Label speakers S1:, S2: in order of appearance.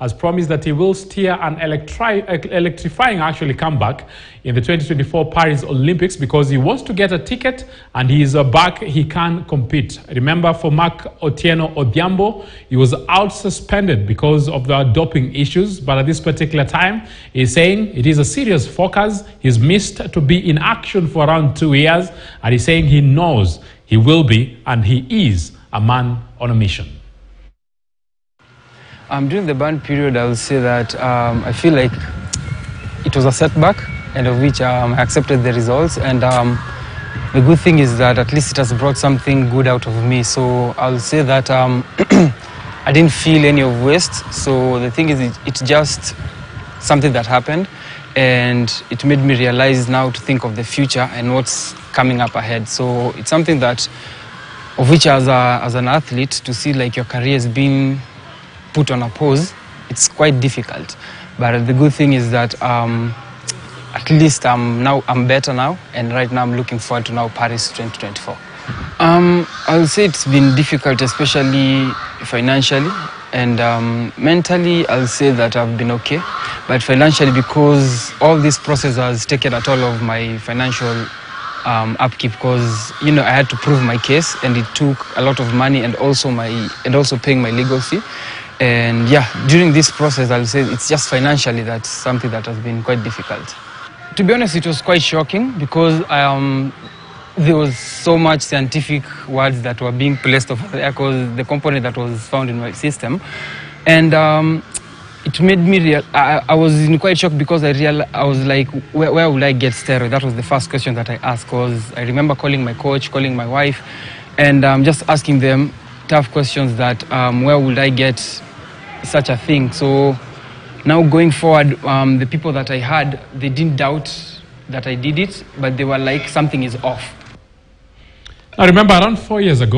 S1: has promised that he will steer an electri electrifying actually comeback in the 2024 Paris Olympics because he wants to get a ticket and he is back. He can compete. Remember, for Mark Otieno Odhiambo, he was out suspended because of the doping issues. But at this particular time, he's saying it is a serious focus. He's missed to be in action for around two years, and he's saying he knows he will be and he is a man on a mission.
S2: Um, during the ban period, I will say that um, I feel like it was a setback, and of which um, I accepted the results. And um, the good thing is that at least it has brought something good out of me. So I'll say that um, I didn't feel any of waste. So the thing is, it, it's just something that happened, and it made me realize now to think of the future and what's coming up ahead. So it's something that, of which as, a, as an athlete, to see like your career has being put on a pause, it's quite difficult. But the good thing is that um, at least I'm now I'm better now, and right now I'm looking forward to now Paris 2024. Um, I'll say it's been difficult, especially financially, and um, mentally I'll say that I've been okay, but financially because all this process has taken a toll of my financial um, upkeep because you know I had to prove my case, and it took a lot of money and also my and also paying my legal fee. And yeah, during this process, I'll say it's just financially that's something that has been quite difficult. To be honest, it was quite shocking because um, there was so much scientific words that were being placed over there because the component that was found in my system. And um, it made me real. I, I, was in quite shock because I real. I was like, where, where will I get steroid? That was the first question that I asked. Because I remember calling my coach, calling my wife, and um, just asking them tough questions that um, where would I get such a thing? So now going forward, um, the people that I had, they didn't doubt that I did it, but they were like, something is off.
S1: Now remember, around four years ago.